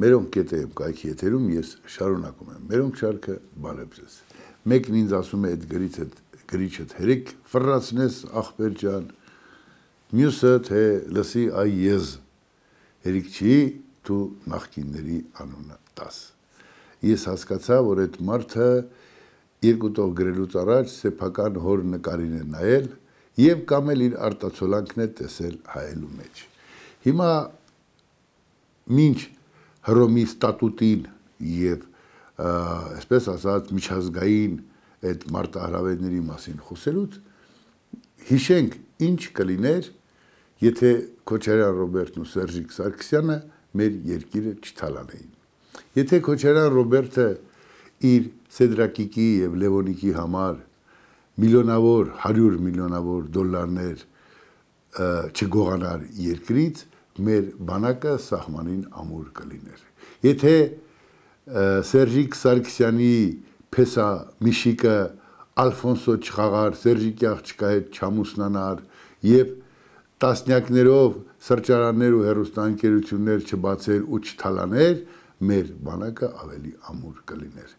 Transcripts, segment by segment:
Մերոնք կետեմ կայքի եթերում ես շարունակում եմ։ Մերոնք շարքը բարև ձեզ։ Մեկն ինձ ասում է այդ գրից այդ գրիչը հերիք ֆռացնես ախպեր ջան։ Մյուսը թե լսի այ ես հերիք չի դու նախկինների անունը տաս։ Ես հասկացա, որ այդ մարդը երկու տող գրելուց առաջ սեփական հոր նկարին է նայել եւ կամ էլ իր արտացոլանքն է տեսել հայելու մեջ։ Հիմա ինչ Հռոմի ստատուտին եւ այսպես ասած միջազգային այդ մարտահրավերների մասին խոսելուց հիշենք ինչ կլիներ եթե Քոչարյան Ռոբերտն ու Սերժիկ Սարգսյանը մեր երկիրը չթալանեին եթե Քոչարյան Ռոբերտը իր Սեդրակիկի եւ Լևոնիկի համար միլիոնավոր 100 միլիոնավոր դոլարներ չգողանար երկրից մեր բանակը սահմանին ամուր կլիներ։ Եթե Սերժիկ Սարգսյանի փեսա միշիկը Ալֆոնսո Չխաղար, Սերժիկի աղջկա հետ չամուսնանար եւ տասնյակներով սրճարաններ ու հերոստանգերություններ չբացեր ու չթալաներ, մեր բանակը ավելի ամուր կլիներ։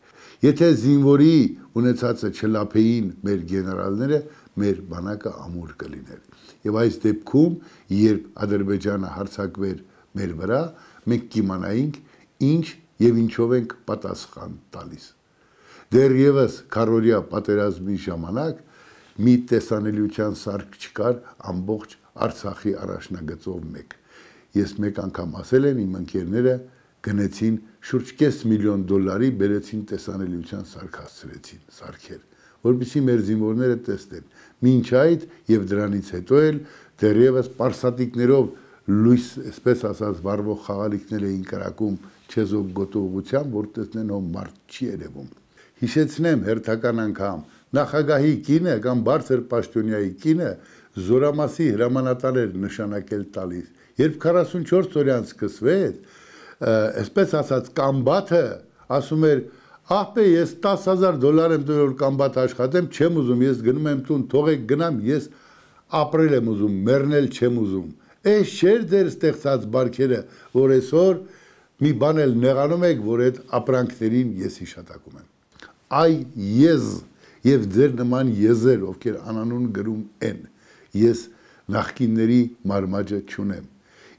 Եթե զինվորի ունեցածը չլափեին մեր գեներալները, մեր բանակը ամուր կլիներ։ Եվ այս դեպքում, երբ Ադրբեջանը հարցակվեր մեր վրա, մենք կիմանայինք ինչ եւ ինչով ենք պատասխան տալիս։ Դեռևս քարորիա պատերազմի ժամանակ մի տեսանելիության սարք չկար ամբողջ Արցախի առաջնագծով մեկ։ Ես մեկ անգամ ասել եմ իմ ընկերները գնեցին շուրջ կես միլիոն դոլարի բերեցին տեսանելիության սարք հասցրեցին, սարքեր որբիսի մեր զինվորները տեսնեն։ Մինչ այդ եւ դրանից հետո էլ դեռևս պարսատիկներով լույս, այսպես ասած, վառվող խաղալիքներ էին կրակում չեզոք գոտողությամբ, որ տեսնեն ով մարդ չի երևում։ Հիշեցնեմ հերթական անգամ նախագահի կինը կամ բարձր պաշտոնյայի կինը զորամասի հրամանատար էր նշանակել տալիս։ Երբ 44 օրյան սկսվեց, այսպես ասած, կամբաթը ասում էր ահպե ես 10000 դոլար եմ դրել կամբատ աշխատեմ, չեմ ուզում, ես գնում եմ տուն, թողեք գնամ, ես ապրել եմ ուզում, մեռնել չեմ ուզում։ Այս չէր ձեր ստեղծած բարքերը, որ այսօր մի բան էլ նեղանում եք, որ այդ ապրանքներին ես հիշատակում եմ։ Այ ես եւ ձեր նման եզեր, ովքեր անանուն գրում են, ես նախկինների մարմաճը չունեմ։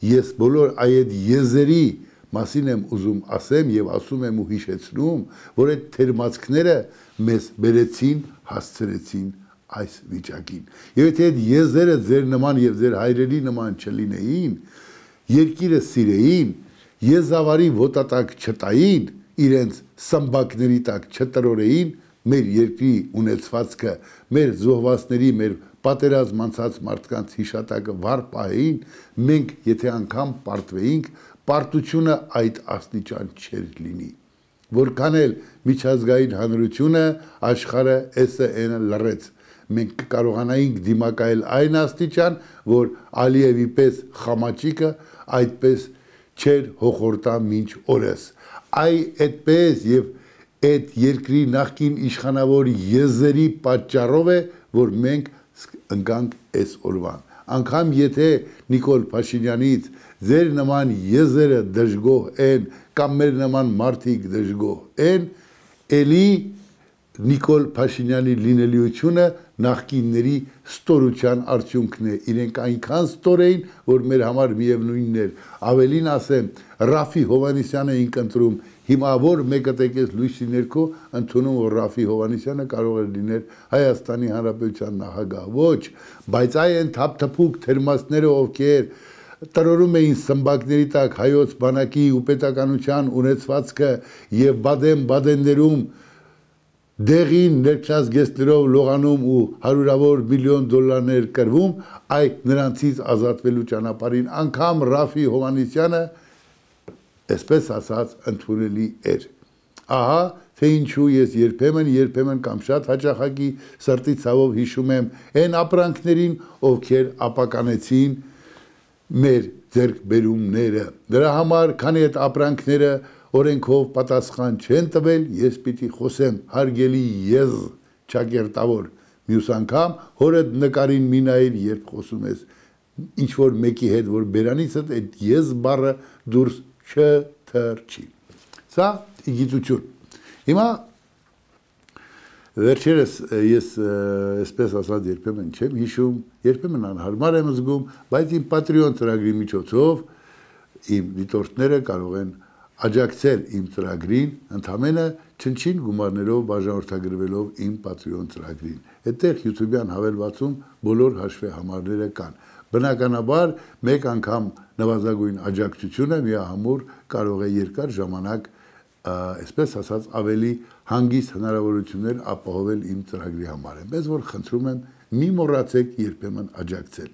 Ես բոլոր այդ եզերի մասին եմ ուզում ասեմ եւ ասում եմ ու հիշեցնում, որ այդ թերմացքները մեզ բերեցին, հասցրեցին այս վիճակին։ Եվ եթե այդ եզերը ձեր նման եւ ձեր հայրերի նման չլինեին, երկիրը սիրեին, եզավարի ոտատակ չտային, իրենց սմբակների տակ չտրորեին, մեր երկրի ունեցվածքը, մեր զոհվածների, մեր պատերազմ անցած մարդկանց հիշատակը վար պահեին, մենք եթե անգամ պարտվեինք, պարտությունը այդ աստիճան չեր լինի։ Որքան էլ միջազգային հանրությունը աշխարհը SN-ը լրեց, մենք կկարողանայինք դիմակայել այն աստիճան, որ Ալիևի պես խամաճիկը այդպես չեր հոխորտա մինչ օրս։ Այ այդպես եւ այդ երկրի նախկին իշխանավոր եզերի պատճառով է, որ մենք ընկանք այս օրվան անգամ եթե Նիկոլ Փաշինյանից ձեր նման եզերը դժգոհ են կամ մեր նման մարդիկ դժգոհ են, ելի Նիկոլ Փաշինյանի լինելիությունը նախկինների ստորության արդյունքն է։ Իրենք այնքան ստոր էին, որ մեր համար միևնույնն էր։ Ավելին ասեմ, Ռաֆի Հովանիսյանը ինք ընտրում Հիմա որ մեկը տեկես լույսի ներքո ընդունում որ Ռաֆի Հովանիսյանը կարող է լինել Հայաստանի Հանրապետության նախագահ։ Ոչ, բայց այ այն թափթփուկ թերմասները ովքեր տրորում էին սմբակների տակ հայոց բանակի ու պետականության ունեցվածքը եւ բադեն-բադեններում դեղին ներքնազգեստերով լողանում ու հարյուրավոր միլիոն դոլարներ կրվում, այ նրանցից ազատվելու ճանապարհին անգամ Ռաֆի Հովանիսյանը այսպես ասած ընդունելի էր։ Ահա թե ինչու ես երբեմն երբեմն կամ շատ հաճախակի սրտի ցավով հիշում եմ այն ապրանքներին, ովքեր ապականեցին մեր ձերկբերումները։ Դրա համար, քանի այդ ապրանքները օրենքով պատասխան չեն տվել, ես պիտի խոսեմ հարգելի ես ճակերտավոր մյուս անգամ հորդ նկարին մի նայիր, երբ խոսում ես ինչ որ մեկի հետ, որ բերանից այդ ես բառը դուրս թրջի։ Սա իգիծություն։ Հիմա վերջերս ես այսպես ասած երբեմն չեմ հիշում, երբեմն անհարմար եմ զգում, բայց իմ Patreon ծրագրի միջոցով իմ դիտորդները կարող են աջակցել իմ ծրագրին, ընդամենը չնչին գումարներով բաժանորդագրվելով իմ Patreon ծրագրին։ Այդտեղ YouTube-յան հավելվածում բոլոր հաշվի համարները կան։ Բնականաբար մեկ անգամ նվազագույն աջակցությունը միահամուռ կարող է երկար ժամանակ այսպես ասած ավելի հանգիստ հնարավորություններ ապահովել իմ ծրագրի համար։ Այնպես որ խնդրում եմ մի մոռացեք երբեմն աջակցել։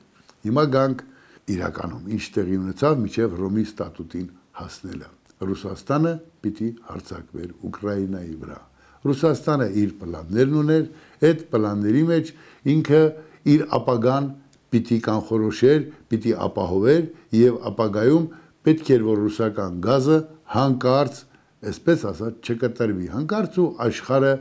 Հիմա գանք իրականում ինչ տեղի ունեցավ միջև Ռոմի ստատուտին հասնելը։ Ռուսաստանը պիտի հարձակվեր Ուկրաինայի վրա։ Ռուսաստանը իր պլաններն ուներ, այդ պլանների մեջ ինքը իր ապագան պիտի կանխորոշեր, պիտի ապահովեր եւ ապագայում պետք էր որ ռուսական գազը հանկարծ, այսպես ասած, չկտրվի։ Հանկարծ ու աշխարհը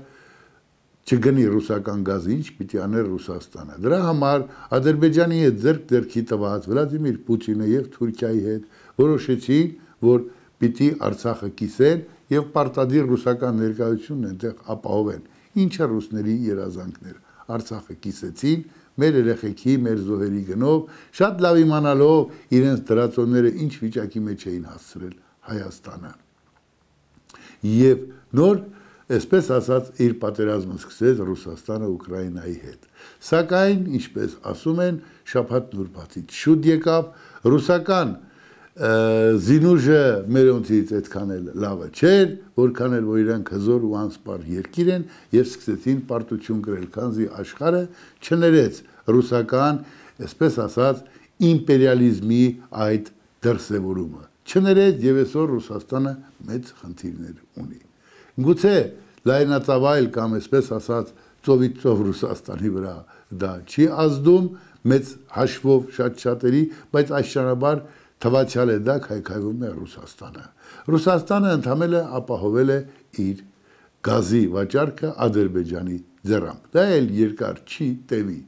չգնի ռուսական գազը, ինչ պիտի աներ Ռուսաստանը։ Դրա համար Ադրբեջանի հետ ձեռք ձեռքի տված Վլադիմիր Պուտինը եւ Թուրքիայի հետ որոշեցին, որ պիտի Արցախը կիսեն եւ պարտադիր ռուսական ներկայությունն այնտեղ ապահովեն։ Ինչը ռուսների երազանքներ։ Արցախը կիսեցին, մեր երեխեքի, մեր զոհերի գնով, շատ լավ իմանալով իրենց դրածոնները ինչ վիճակի մեջ էին հասցրել Հայաստանը։ Եվ նոր այսպես ասած իր պատերազմը սկսեց Ռուսաստանը Ուկրաինայի հետ։ Սակայն, ինչպես ասում են, շփաթ նուրբացից շուտ եկավ ռուսական զինուժը մերոնցից այդքան էլ լավը չէր, որքան էլ որ իրանք հզոր ու անսպար երկիր են եւ սկսեցին պարտություն գրել, քանզի աշխարհը չներեց ռուսական, այսպես ասած, իմպերիալիզմի այդ դրսևորումը։ Չներեց եւ այսօր Ռուսաստանը մեծ խնդիրներ ունի։ Գուցե լայնածավալ կամ այսպես ասած ծովից ծով Ռուսաստանի վրա դա չի ազդում մեծ հաշվով շատ շատերի, բայց աշխարհաբար թվացial է դա քայքայվում է Ռուսաստանը։ Ռուսաստանը ընդհանրապես ապահովել է իր գազի վաճառքը Ադրբեջանի ձեռամբ։ Դա էլ երկար չի տևի։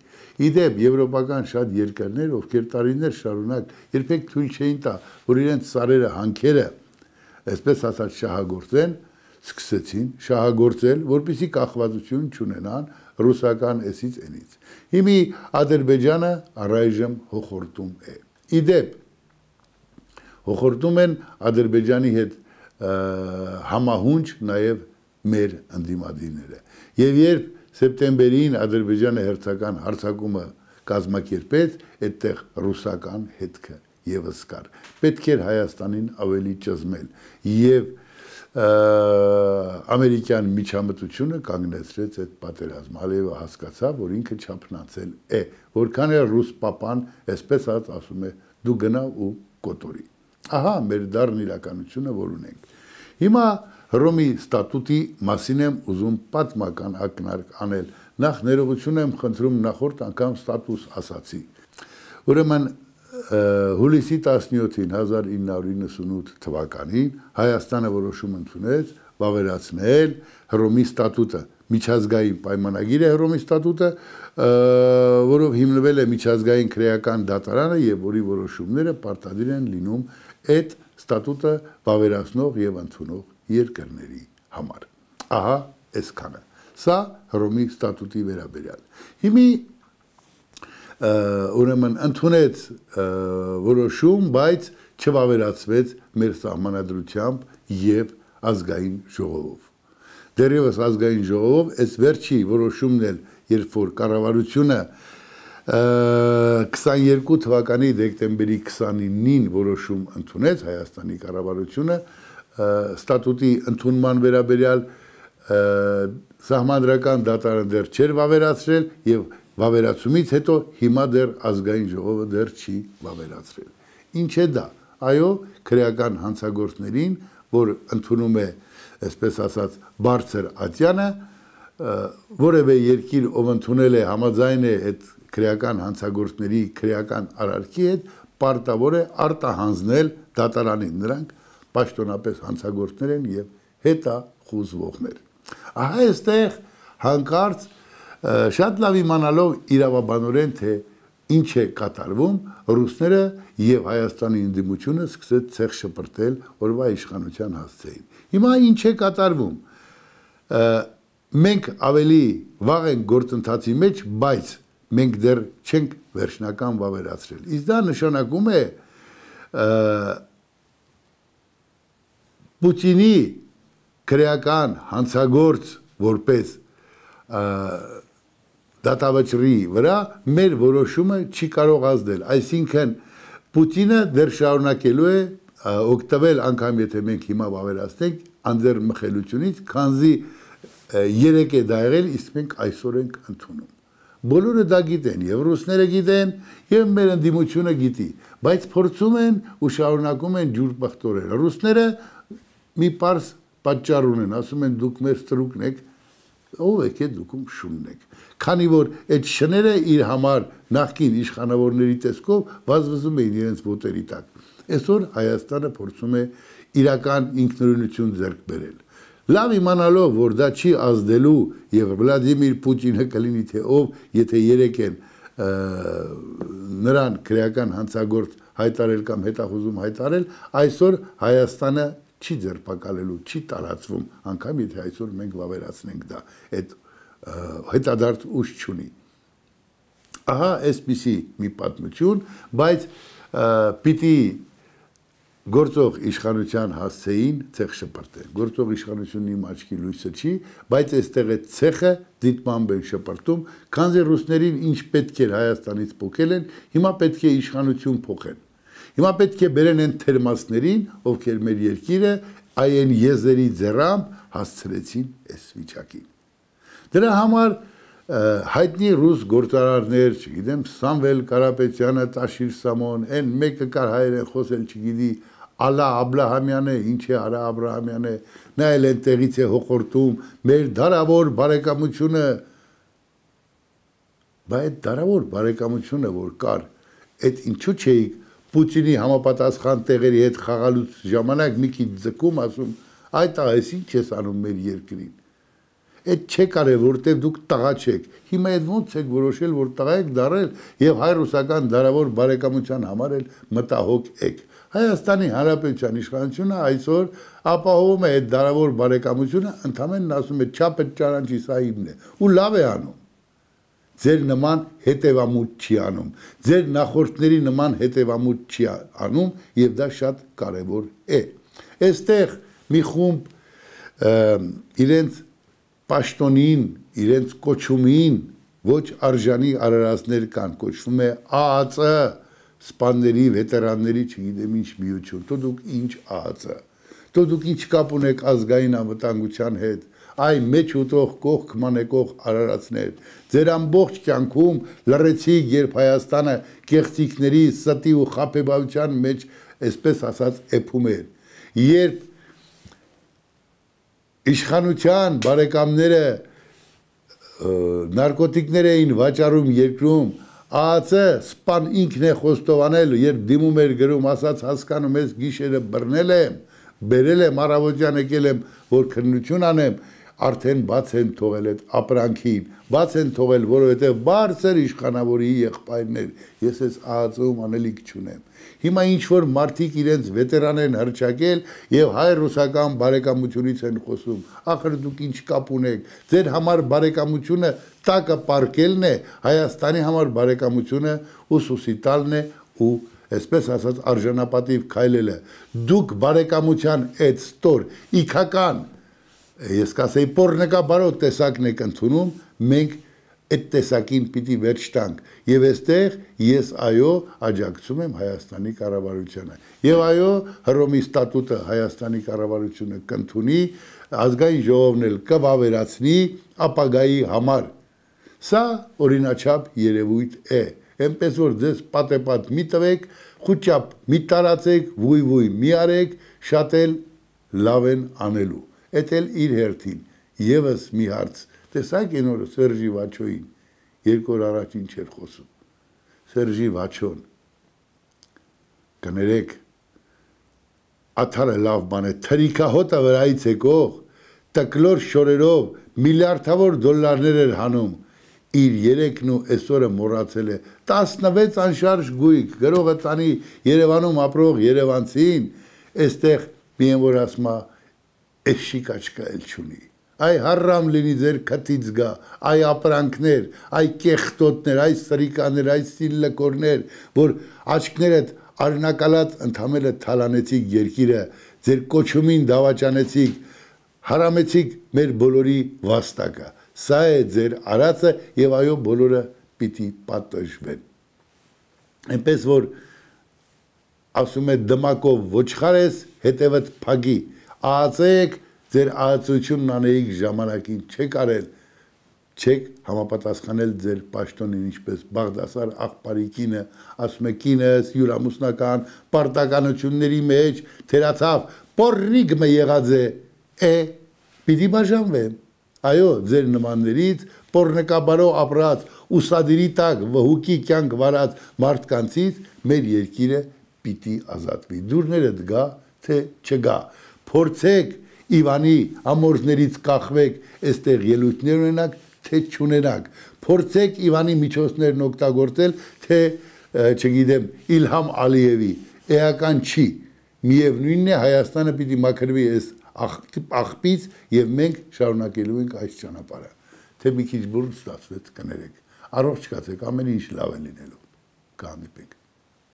Իդեպ եվրոպական շատ երկրներ, ովքեր տարիներ շարունակ երբեք թույլ չէին տա, որ իրենց սարերը, հանքերը, այսպես ասած շահագործեն, սկսեցին շահագործել, որպիսի կախվածություն չունենան ռուսական էսից ենից։ Հիմի Ադրբեջանը առայժմ հոխորտում է։ Իդեպ հոխորտում են Ադրբեջանի հետ համահունչ նաև մեր ընդդիմադիրները։ Եվ երբ սեպտեմբերին Ադրբեջանը հերթական հարցակումը կազմակերպեց, այդտեղ ռուսական հետքը եւս կար։ Պետք էր Հայաստանին ավելի ճզմել եւ ամերիկյան միջամտությունը կանգնեցրեց այդ պատերազմը։ Ալիևը հասկացավ, որ ինքը չափնացել է, որքան է ռուս պապան, այսպես ասում է, դու գնա ու կոտորի։ Ահա մեր դառն իրականությունը, որ ունենք։ Հիմա Հռոմի ստատուտի մասին եմ ուզում պատմական ակնարկ անել։ Նախ ներողություն եմ խնդրում նախորդ անգամ ստատուս ասացի։ Ուրեմն հուլիսի 17-ին 1998 թվականին Հայաստանը որոշում ընդունեց վավերացնել Հռոմի ստատուտը միջազգային պայմանագիր է Հռոմի ստատուտը, որով հիմնվել է միջազգային քրեական դատարանը եւ որի որոշումները պարտադիր են լինում այդ ստատուտը վավերացնող եւ ընդունող երկրների համար։ Ահա այսքանը։ Սա Հռոմի ստատուտի վերաբերյալ։ Հիմի ուրեմն ընդունեց որոշում, բայց չվավերացվեց մեր սահմանադրությամբ եւ ազգային ժողովով։ Դերևս ազգային ժողովով այս վերջի որոշումն էլ, երբ որ կառավարությունը 22 թվականի դեկտեմբերի 29-ին որոշում ընդունեց Հայաստանի կառավարությունը ստատուտի ընդունման վերաբերյալ սահմանադրական դատարանը դեռ չէր վավերացրել եւ վավերացումից հետո հիմա դեռ ազգային ժողովը դեռ չի վավերացրել։ Ինչ է դա։ Այո, քրեական հանցագործներին, որ ընդունում է, այսպես ասած, բարձր ատյանը, որևէ երկիր ով ընդունել է համաձայն է այդ քրեական հանցագործների քրեական արարքի հետ պարտավոր է արտահանձնել դատարանին նրանք պաշտոնապես հանցագործներ են եւ հետա խուզվողներ ահա այստեղ հանկարծ շատ լավ իմանալով իրավաբանորեն թե ինչ է կատարվում, ռուսները եւ Հայաստանի ընդդիմությունը սկսեց ցեղ շպրտել օրվա իշխանության հասցեին։ Հիմա ինչ է կատարվում։ Մենք ավելի վաղ ենք գործընթացի մեջ, բայց մենք դեռ չենք վերջնական վավերացրել։ Իսկ դա նշանակում է Պուտինի քրեական հանցագործ որպես դատավճռի վրա մեր որոշումը չի կարող ազդել։ Այսինքն Պուտինը դեռ շարունակելու է օգտվել անգամ եթե մենք հիմա վավերացնենք անձեր մխելությունից, քանզի 3 է դա եղել, իսկ մենք այսօր ենք ընդունում։ Բոլորը դա գիտեն, եւ ռուսները գիտեն, եւ մեր ընդդիմությունը գիտի, բայց փորձում են ու շարունակում են ջուր բախտորել։ Ռուսները մի པարս պատճառ ունեն, ասում են դուք մեր ստրուկն եք, ով եք է դուքում շունն եք։ Քանի որ այդ շները իր համար նախկին իշխանավորների տեսքով վազվզում էին իրենց ոտերի տակ։ Այսօր Հայաստանը փորձում է իրական ինքնուրույնություն ձեռք բերել։ Լավ իմանալով, որ դա չի ազդելու եւ Վլադիմիր Պուտինը կլինի թե ով, եթե երեք են նրան քրեական հանցագործ հայտարել կամ հետախուզում հայտարել, այսօր Հայաստանը չի ձերբակալելու, չի տարածվում, անկամ եթե այսօր մենք վավերացնենք դա, այդ հետադարձ ուժ չունի։ Ահա այսպիսի մի պատմություն, բայց պիտի գործող իշխանության հասցեին ցեխ շպրտել։ Գործող իշխանությունն իմ աչքի լույսը չի, բայց այստեղ է ցեխը դիտմամբ են շպրտում, քանզի ռուսներին ինչ պետք էր Հայաստանից փոխել են, հիմա պետք է իշխանություն փոխեն։ Հիմա պետք է բերեն են թերմասներին, ովքեր մեր երկիրը այն եզերի ձեռամբ հասցրեցին այս վիճակին։ Դրա համար հայտնի ռուս գործարարներ, չգիտեմ, Սամվել Կարապետյանը, Տաշիր Սամոն, այն մեկը կար հայերեն խոսել, չգիտի, Ալա Աբրահամյանը, ինչ է Արա Աբրահամյանը, նա էլ այնտեղից է հոխորտում մեր դարավոր բարեկամությունը, բայց դարավոր բարեկամությունը որ կար, այդ ինչու չէիք Պուտինի համապատասխան տեղերի հետ խաղալուց ժամանակ մի քիչ ձգում ասում, այդ ահես ինչ ես անում մեր երկրին։ Այդ չէ կարել, որտեվ դուք տղա չեք։ Հիմա այդ ոնց եք որոշել, որ տղա եք դարել եւ հայ-ռուսական դարավոր բարեկամության համար էլ մտահոգ եք։ Հայաստանի Հանրապետության իշխանությունը այսօր ապահովում է այդ դարավոր բարեկամությունը, ընդհանրեն ասում է չափը ճարանչի սա իմն է ու լավ է անում։ Ձեր նման հետևամուտ չի անում։ Ձեր նախորդների նման հետևամուտ չի անում եւ դա շատ կարեւոր է։ Այստեղ մի խումբ իրենց պաշտոնին, իրենց կոչումին ոչ արժանի արարածներ կան, կոչվում է ԱԱՑ սպանների, վետերանների, չգիտեմ ինչ միություն, դու դուք ինչ ԱԱՑ, դու դուք ինչ կապ ունեք ազգային անվտանգության հետ, այ մեջ ուտող կողք մանեկող արարածներ։ Ձեր ամբողջ կյանքում լրեցիք, երբ Հայաստանը կեղծիքների, ստի ու խապեբավության մեջ, այսպես ասած, էփում էր։ Երբ իշխանության բարեկամները նարկոտիկներ էին վաճառում երկրում, ԱԱՑ սպան ինքն է խոստովանել, երբ դիմում էր գրում, ասաց հասկանում ես գիշերը բռնել եմ, բերել եմ առավոտյան եկել եմ, որ քննություն անեմ, արդեն բաց են թողել այդ ապրանքին, բաց են թողել, որովհետև բարձր իշխանավորի եղբայրներ, ես ես ԱԱՑ-ում անելիք չունեմ։ Հիմա ինչ որ մարդիկ իրենց վետերան են հրճակել եւ հայ-ռուսական բարեկամությունից են խոսում։ Ախր դուք ինչ կապ ունեք։ Ձեր համար բարեկամությունը տակը պարկելն է, Հայաստանի համար բարեկամությունը ուսուսի տալն է ու այսպես ասած արժանապատիվ քայլելը։ Դուք բարեկամության այդ ստոր իքական ես կասեի պորնեկաբարոտ տեսակն եք ընդունում, մենք այդ տեսակին պիտի վերջ տանք եւ այստեղ ես այո աջակցում եմ Հայաստանի կառավարությանը եւ այո Հռոմի ստատուտը Հայաստանի կառավարությունը կընդունի ազգային ժողովն էլ կվավերացնի ապագայի համար սա օրինաչափ երևույթ է այնպես որ ձեզ պատեպատ մի տվեք խոճապ մի տարածեք վույ-վույ մի արեք շատ էլ լավ են անելու Էդ էլ իր հերթին եւս մի հարց. Տեսակ են որ Սերժի Վաչոին երկու օր առաջ ինչ էր խոսում Սերժի Վաչոն կներեք աթարը լավ բան է թրիկահոտը վրայից եկող տկլոր շորերով միլիարդավոր դոլարներ էր հանում իր երեքն ու այսօրը մոռացել է 16 անշարժ գույք գրողը տանի Երևանում ապրող Երևանցին այստեղ միայն որ ասма էս շիկաչկա էլ չունի այ հառամ լինի ձեր քթից գա այ ապրանքներ այ կեղտոտներ այ սրիկաներ այ սիլլկորներ որ աչքներդ արնակալած ընդամելը թալանեցիք երկիրը ձեր կոչումին դավաճանեցիք հարամեցիք մեր բոլորի վաստակը Սա է ձեր արածը եւ այո բոլորը պիտի պատժվեն։ Այնպես որ ասում է դմակով ոչխարես հետևդ փագի ածեք ձեր ածությունն անեիք ժամանակին չեք արել չեք համապատասխանել ձեր պաշտոնին ինչպես Բաղդասար աղբարի կինը ասում է կինս յուրամուսնական պարտականությունների մեջ թերացավ պորնիգմը եղած է է պիտի բաժանվեմ Այո, ձեր նմաններից պորնեկաբարով ապրած ուսադիրի տակ վհուկի կյանք վարած մարդկանցից մեր երկիրը պիտի ազատվի։ Դուրներդ գա, թե չգա։ Փորձեք Իվանի ամորձներից կախվեք, այստեղ ելույթներ ունենաք, թե չունենաք։ Փորձեք Իվանի միջոցներն օգտագործել, թե չգիտեմ, Իլհամ Ալիևի էական չի։ Միևնույնն է Հայաստանը պիտի մաքրվի այս աղբից եւ մենք շարունակելու ենք այս ճանապարհը թե մի քիչ բուրդ ստացվեց կներեք առողջ կացեք ամեն ինչ լավ է լինելու կհանդիպենք